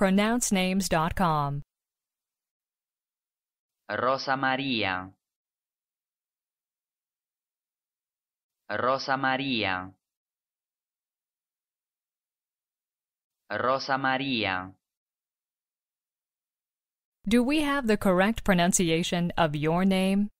pronouncenames.com. Rosa Maria. Rosa Maria. Rosa Maria. Do we have the correct pronunciation of your name?